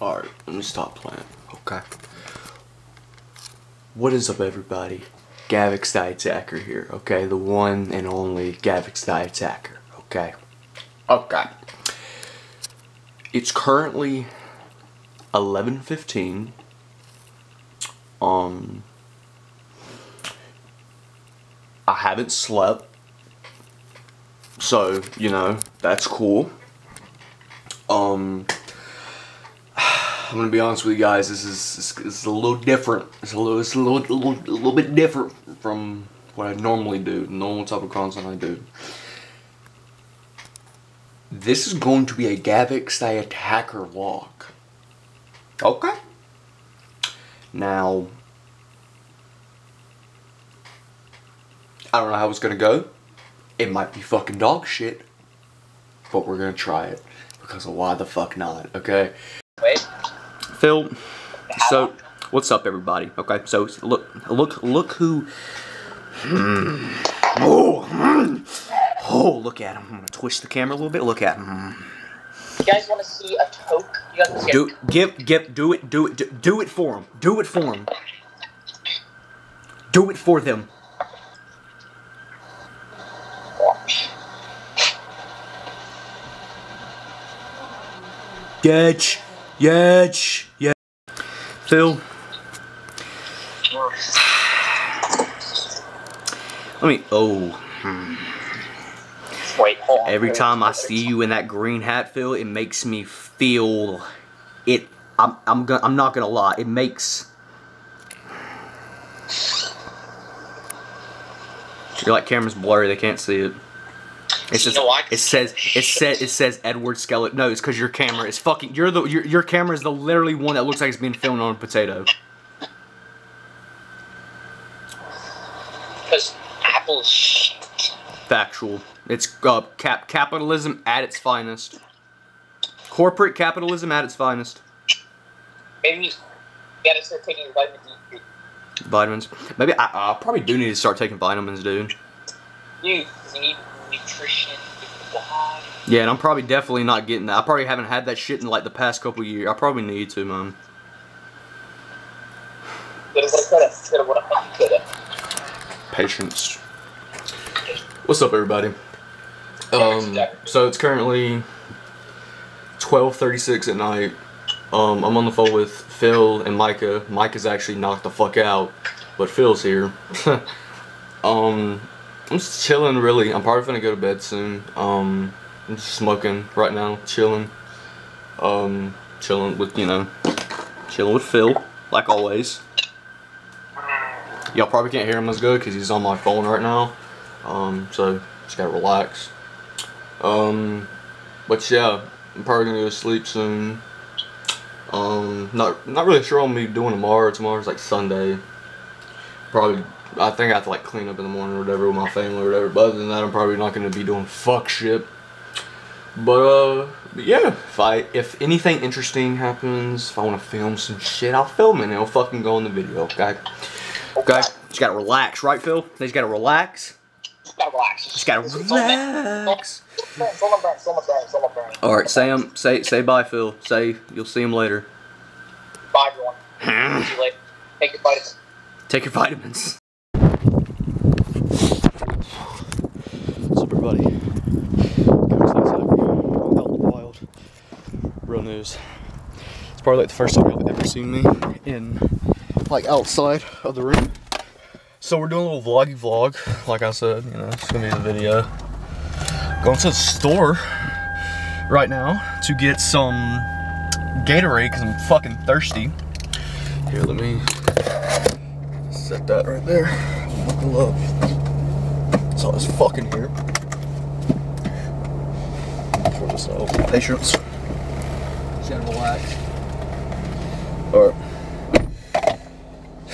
Alright, let me stop playing, okay? What is up, everybody? Gavix the Attacker here, okay? The one and only Gavix the Attacker, okay? Okay. It's currently 11.15. Um, I haven't slept. So, you know, that's cool. Um, I'm gonna be honest with you guys. This is this is a little different. It's a little it's a little, a little little bit different from what I normally do. Normal type of content I do. This is going to be a Gavix the Attacker vlog. Okay. Now, I don't know how it's gonna go. It might be fucking dog shit, but we're gonna try it because why the fuck not? Okay. Wait. Phil, so what's up, everybody? Okay, so look, look, look who. Hmm. Oh, hmm. oh, look at him. I'm gonna twist the camera a little bit. Look at him. You guys want to see a toke? You guys want to see Do give give do it do it do, do it for him. Do it for him. Do it for them. a yetch, yeah. Phil, let me. Oh. Hmm. Wait, hold on. Every time I see you in that green hat, Phil, it makes me feel it. I'm I'm gonna I'm not gonna lie. It makes. You're like camera's blurry. They can't see it. It's You know it says it says it says Edward Skeleton. No, it's because your camera is fucking. You're the your, your camera is the literally one that looks like it's being filmed on a potato. Because Apple shit. Factual. It's uh, cap capitalism at its finest. Corporate capitalism at its finest. Maybe you gotta start taking vitamin D. Vitamins. Maybe I, I probably do need to start taking vitamins, dude. Dude, you need nutrition. your body. Yeah, and I'm probably definitely not getting that. I probably haven't had that shit in like the past couple years. I probably need to, man. Coulda, woulda, coulda. Coulda, woulda, coulda. Patience. What's up, everybody? Um, so it's currently 12:36 at night. Um, I'm on the phone with Phil and Micah. Micah's actually knocked the fuck out, but Phil's here. um, I'm just chilling, really. I'm probably gonna go to bed soon. Um, I'm just smoking right now, chilling. Um, chilling with you know, chilling with Phil, like always. Y'all probably can't hear him as good because he's on my phone right now. Um, so just gotta relax. Um, but yeah, I'm probably gonna go to sleep soon. Um, not not really sure gonna be doing tomorrow. Tomorrow's like Sunday. Probably, I think I have to like clean up in the morning or whatever with my family or whatever. But other than that, I'm probably not gonna be doing fuck shit. But uh, but yeah, if I if anything interesting happens, if I want to film some shit, I'll film it and it'll fucking go in the video. Okay. Okay. Just gotta relax, right, Phil? They just gotta relax. Just gotta relax. Just gotta It's all my- relax. All my brain, it's all my brain, it's all my brain. All right, say um, say say bye, Phil. Say you'll see him later. Bye, everyone. See you later. Take your vitamins. Take your vitamins. What's up, everybody? Guys, that's out in the wild. Real news. It's probably like the first time have ever seen me in, like, outside of the room. So we're doing a little vloggy vlog. Like I said, you know, it's gonna be the video. Going to the store right now to get some Gatorade because I'm fucking thirsty. Here, let me set that right there. Buckle up. It's all this fucking here. Throw this out. Patience. Relax. Alright.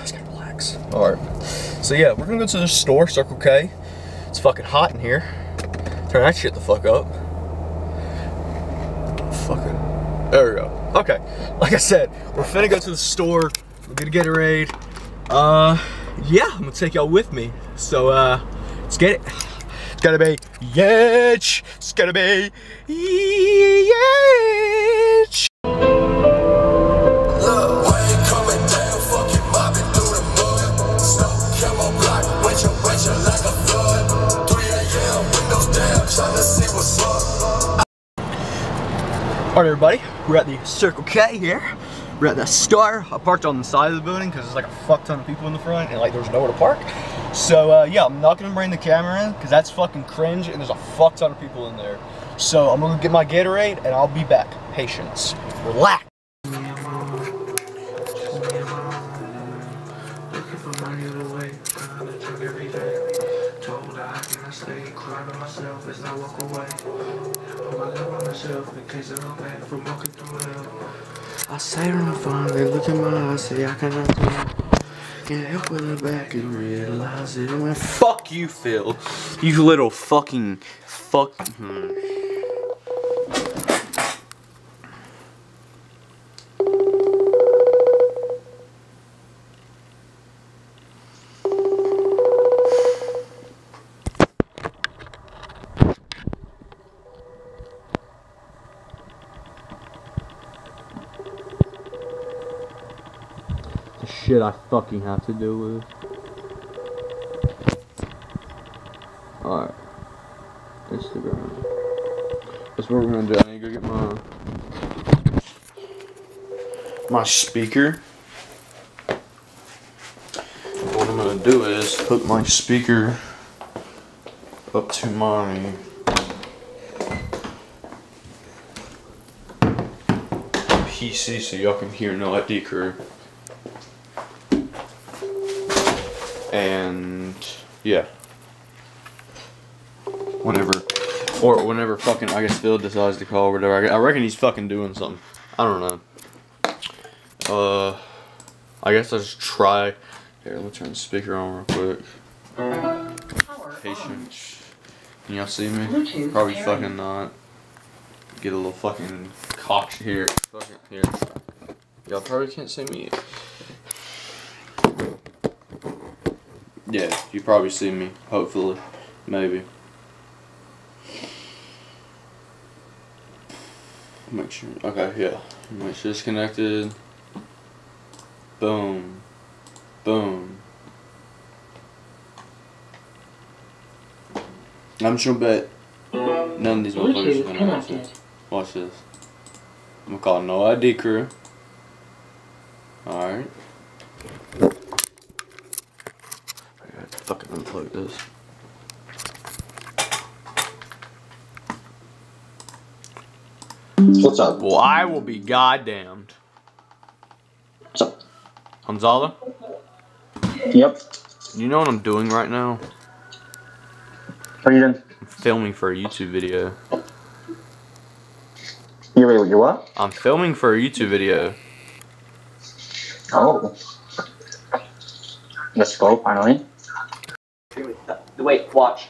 Just gotta relax. Alright. So yeah, we're gonna go to the store, Circle K. It's fucking hot in here. Turn that shit the fuck up. Fucking. There we go. Okay. Like I said, we're finna go to the store. We're gonna get a raid. Uh, yeah, I'm gonna take y'all with me. So, uh, let's get it. It's gotta be Yetch. It's gotta be Yetch. Alright everybody, we're at the Circle K here. We're at the Star. I parked on the side of the building because there's like a fuck ton of people in the front and like there's nowhere to park. So uh, yeah, I'm not gonna bring the camera in because that's fucking cringe and there's a fuck ton of people in there. So I'm gonna get my Gatorade and I'll be back. Patience. Relax. Say I. Can't help but look back and realize it Fuck you, Phil. You little fucking fuck. Hmm. Shit I fucking have to deal with. Alright. Instagram. That's what we're gonna do. I need to go get my my speaker. What I'm gonna do is hook my speaker up to my PC so y'all can hear No ID Crew. And yeah whenever, or whenever fucking I guess Phil decides to call or whatever. I, I reckon he's fucking doing something. I don't know. Uh, I guess I'll just try. Here, let me turn the speaker on real quick. Patience. Can y'all see me? Probably fucking not. Get a little fucking cock here. Fucking here. Y'all probably can't see me. Yeah, you probably see me. Hopefully, maybe. Make sure. Okay, yeah. Make sure it's connected. Boom. Boom. I'm sure bet none of these motherfuckers are gonna watch this. Watch this. I'm gonna call no ID crew. Alright. I gotta unplug this. What's up? Well, I will be goddamned. What's up? Hanzala, Yep. you know what I'm doing right now? What are you doing? I'm filming for a YouTube video. You wait, you what? I'm filming for a YouTube video. Oh. Let's go, finally. Wait, watch.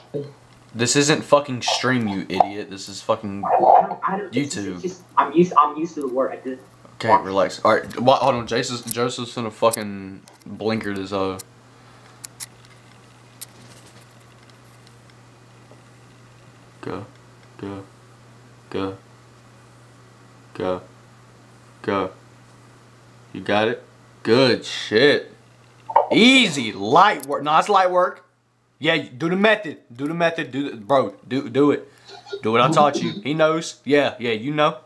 This isn't fucking stream, you idiot. This is fucking. I don't, I don't, it's- YouTube. just- I'm used. I'm used to the word. I did. Okay, relax. All right, hold on. Joseph's, Joseph's gonna fucking blinker this uh. Go, go, go, go, go. You got it. Good shit. Easy, light work. No, it's light work. Yeah, do the method. Do the method. Do the, bro. Do do it. Do what I taught you. He knows. Yeah, yeah, you know.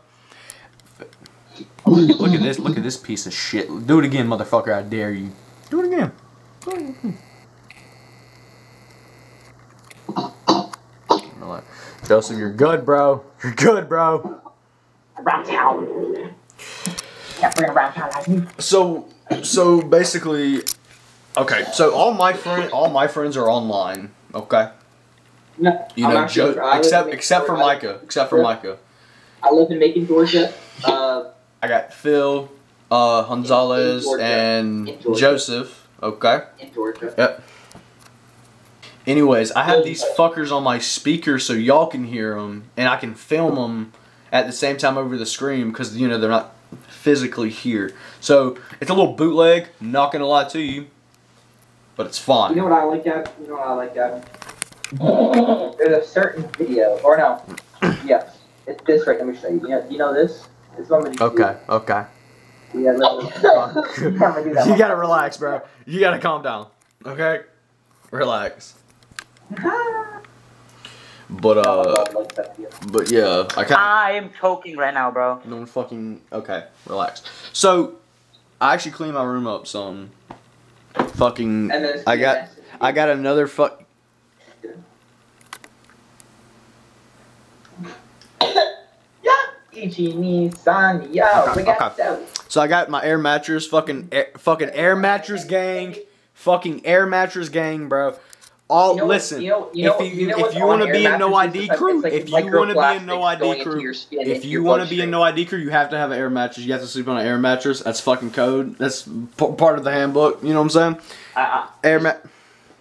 Look at this. Look at this piece of shit. Do it again, motherfucker. I dare you. Do it again. Do it again. Joseph, you're good, bro. You're good, bro. Around town. Can't bring around town. So, so basically, okay. So all my friend, all my friends are online. Okay. No, You know, actually- Joe, except except for Micah. Except for Micah. I live in Macon, Georgia. Uh, I got Phil, uh, Gonzalez, and Joseph. Okay. in Georgia. Yep. Anyways, I have these fuckers on my speaker so y'all can hear them, and I can film them at the same time over the screen because you know they're not physically here. So it's a little bootleg. Not gonna lie to you, but it's fun. You know what I like, Gavin? You know what I like, Gavin? There's a certain video, or no, yes, it's this right. Let me show you. You know, you know this? It's one with Okay. Okay. Yeah, literally. you Can't really do that one. gotta relax, bro. You gotta calm down. Okay. Relax. But uh, I like that video. but yeah, I kind of. I am choking right now, bro. No one fucking. Okay, relax. So, I actually cleaned my room up some. Fucking. And then I got. I got another fuck. Ichi ni yo. Okay, we got okay. that. So I got my air mattress, fucking, air, fucking air mattress gang, fucking air mattress gang, bro. All You know listen. you know- you know if you, you know if you want to be in no ID crew, like if you want to be in no ID crew, if you want to be in no ID crew, you have to have an air mattress. You have to sleep on an air mattress. That's fucking code. That's part of the handbook. You know what I'm saying? I, Air mat.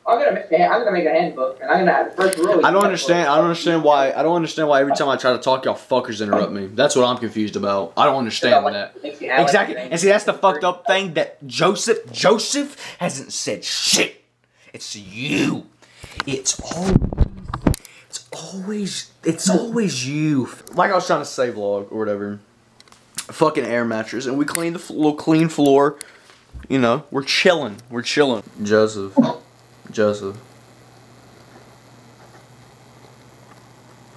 I'm gonna make, I'm gonna make a handbook, and I'm gonna have the first rule. I don't understand. I don't understand why. I don't understand why every time I try to talk, y'all fuckers interrupt me. That's what I'm confused about. I don't understand that. makes you act like Exactly. And see, that's the fucked up thing that Joseph Joseph hasn't said shit. It's you. It's always it's always it's always you. Like I was trying to say vlog or whatever. Fucking air mattress and we cleaned the f- little clean floor. You know, we're chilling. We're chilling. Joseph. Joseph.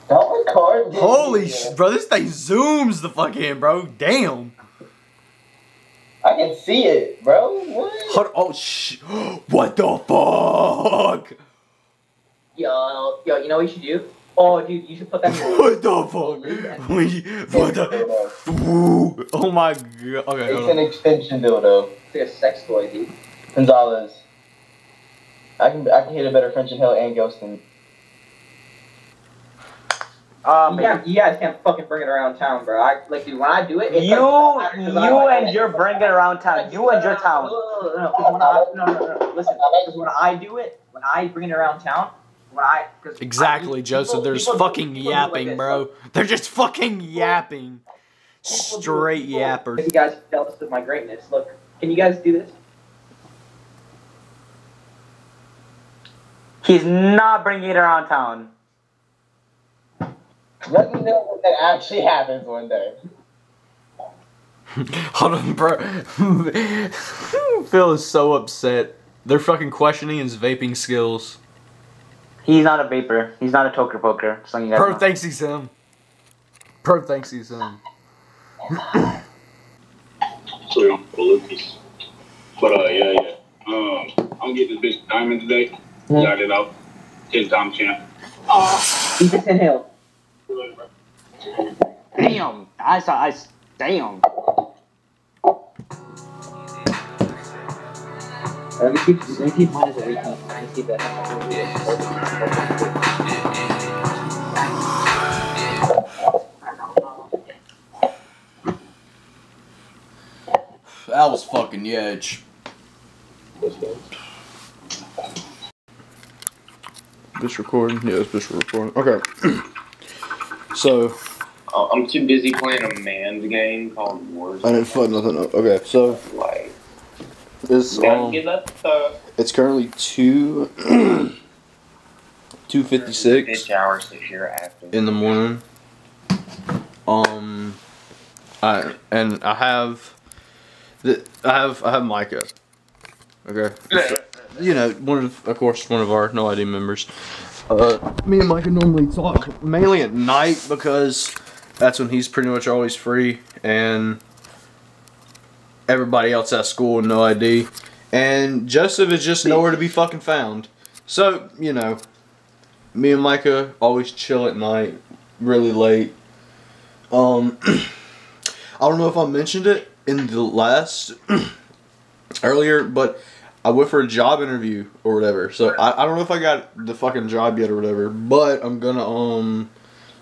Don't record. this Holy sh- bro, this thing zooms the fuck in, bro. Damn. I can see it, bro. What? Hold, oh sh What the fuck? Yo, yo, you know what you should do? Oh, dude, you should put that. What the fuck? What the? Ooh, Oh my god. Okay, It's on. an extension dildo. It's like a sex toy, dude. Gonzalez. I can I can hit a better French and Hell and Ghostin. Um, you, can't, you guys can't fucking bring it around town, bro. I like, dude, when I do it, it's you, like, 'cause I you like- and your bring it around town. You and your town. No, no, no, 'cause when I, no, no, no, no. Listen, because when I do it, when I bring it around town, when I cause Exactly, I, Joseph. people- There's people fucking people do like yapping, bro. They're just fucking yapping. People Straight people- yappers. You guys jealous of my greatness. Look, can you guys do this? He's not bringing it around town. Let me know when that actually happens one day. Hold on, bro. Phil is so upset. They're fucking questioning his vaping skills. He's not a vapor. He's not a toker poker. So you guys Pro know. thinks he's him. Pro thinks he's him. So for Lucas. But uh yeah, yeah. Um I'm getting this bitch diamond today. Got it out. Ten time champ. Keep it in hill. Damn. I saw. I. s- Damn. Let keep, let keep mine as a repeat. Let me that. That was fucking yedge. This recording? Yeah, it's this recording. Okay. so, I'm too busy playing a man's game called Wars. I didn't fuck nothing up. Okay, so Gotta um, uh, it's currently two two fifty six bitch hours this year after. in the morning. Um, I and I have the I have I have Micah. Okay. you know, one of of course one of our no ID members. Uh, me and Micah normally talk mainly at night because that's when he's pretty much always free and everybody else at school no ID. And Joseph is just nowhere to be fucking found. So, you know, me and Micah always chill at night, really late. Um, I don't know if I mentioned it in the last earlier, but I went for a job interview or whatever. So I, I don't know if I got the fucking job yet or whatever, but I'm gonna um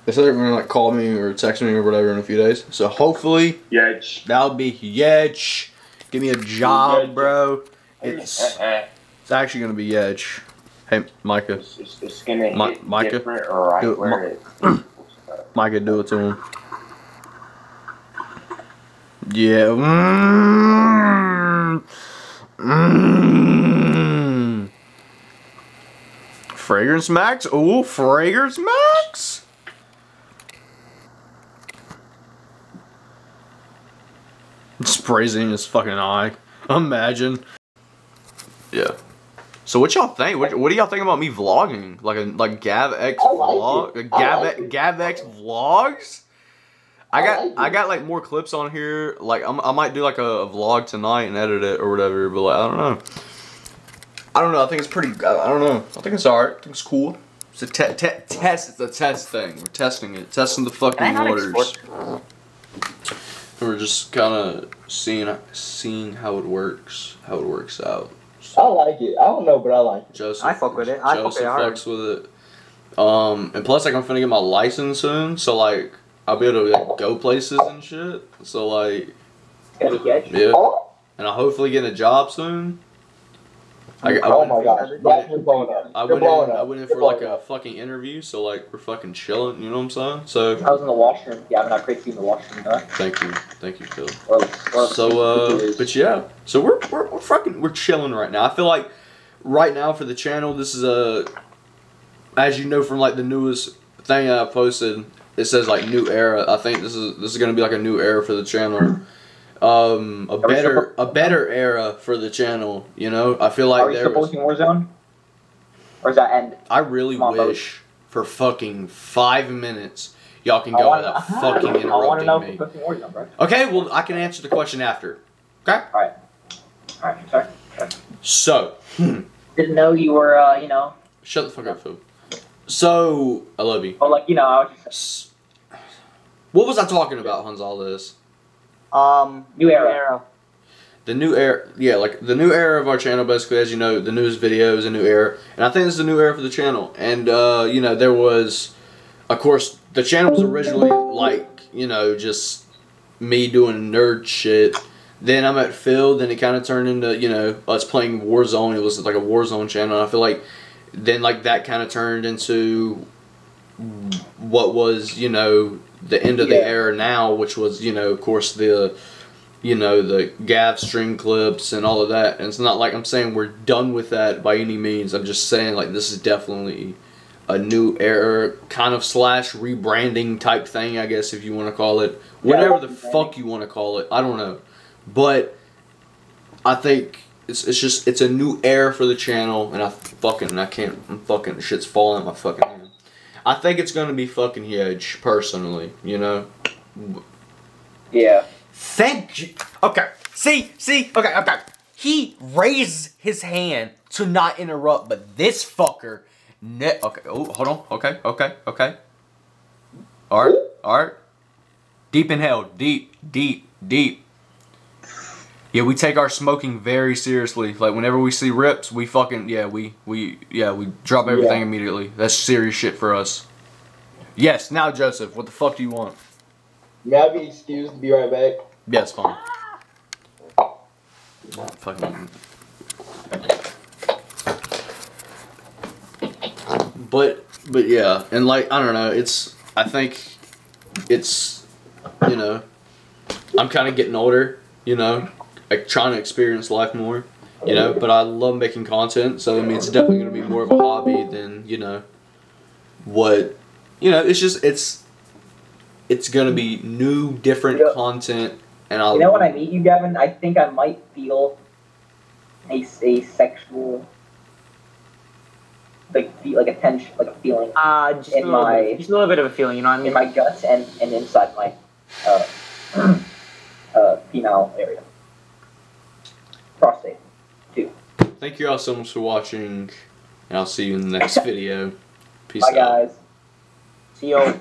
they said they're gonna like call me or text me or whatever in a few days. So hopefully Yeah, that'll be yetch. Give me a job, bro. It's it's actually gonna be yetch. Hey Micah. It's, it's, it's gonna hit Micah? different right Do it, Mi- it. Micah, do it to him. Yeah. Mm. Mm. Fragrance Max? Ooh, Fragrance Max? Sprays it in his fucking eye. Imagine. Yeah. So what y'all think? What, what do y'all think about me vlogging? Like a like Gav X I like vlog, it. Gav like it. Gav X vlogs. I I got like I got like more clips on here. Like I'm, I might do like a, a vlog tonight and edit it or whatever. But like I don't know. I don't know. I think it's pretty. I, I don't know. I think it's alright. I think it's cool. It's a te- te- test. It's a test thing. We're testing it. Testing the fucking not waters. Export? We're just kind of seeing seeing how it works, how it works out. I like it. I don't know, but I like it. Joseph, I fuck with it. I fuck Joseph with it fucks with it. Um, and plus, like, I'm finna get my license soon, so like, I'll be able to like, go places and shit. So like, It's gonna be good. yeah, Oh, and I'll hopefully get a job soon. I, I, oh went, my gosh. That, you're blowing up. I You're went blowing in. up. I went in You're for like a up. fucking interview, so like, we're fucking chilling. You know what I'm saying? So, I was in the washroom. Yeah, I'm not crazy in the washroom. Huh? thank you, thank you, Phil. Or, or So uh, but yeah, so we're we're, we're fucking we're chilling right now. I feel like right now for the channel, this is a, as you know from like the newest thing I posted, it says like new era. I think this is this is gonna be like a new era for the channel. Um, a better a better era for the channel. You know, I feel like are we there still was, posting Warzone? Or is that end? I really on, wish for fucking five minutes y'all can go wanna- without fucking I know interrupting me. Warzone. Okay, well I can answer the question after. Okay. Alright, Alright, sorry. So. Didn't know you were, uh, you know, Shut the fuck up, Phil. So, I love you. oh, like, you know, I was just. What was I talking about, Gonzalez? Um, New era. The new era, yeah, like the new era of our channel, basically, as you know, the newest video is a new era. And I think this is a new era for the channel. And, uh, you know, there was, of course, the channel was originally like, you know, just me doing nerd shit. Then I met Phil, then it kind of turned into, you know, us playing Warzone. It was like a Warzone channel. And I feel like then, like, that kind of turned into what was, you know, the end of the Yeah. era now, which was, you know, of course, the you know, the Gav string clips and all of that. And it's not like I'm saying we're done with that by any means. I'm just saying like this is definitely a new era kind of slash rebranding type thing, I guess if you want to call it. Whatever the fuck you want to call it. I don't know. But I think it's, it's just it's a new era for the channel and I fucking I can't I'm fucking shit's falling my fucking. I think it's gonna be fucking huge, personally, you know? Yeah. Thank you. Okay. See, see, okay, okay. He raised his hand to not interrupt, but this fucker. Ne- okay, oh, hold on. Okay, okay, okay. Alright, alright. Deep inhale. Deep, deep, deep. Yeah, we take our smoking very seriously. Like whenever we see rips, we fucking yeah, we we yeah, we drop everything Yeah. immediately. That's serious shit for us. Yes, now Joseph, what the fuck do you want? May I be excused to be right back? Yeah, it's fine. Fucking. But but yeah, and like I don't know, it's I think it's you know I'm kind of getting older, you know, like trying to experience life more, you know. But I love making content, so I mean it's definitely gonna be more of a hobby than you know what you know. It's just it's it's gonna be new, different Yeah. content, and I'll You know, when I meet you, Gavin, I think I might feel a, a sexual, like, fe- like a tension, like a feeling uh, just In a little my- bit, just a little bit of a feeling, you know what I mean? in my guts and, and inside my uh, uh, female area prostate too. Thank you all so much for watching, and I'll see you in the next video. Peace Bye, out. guys. See you.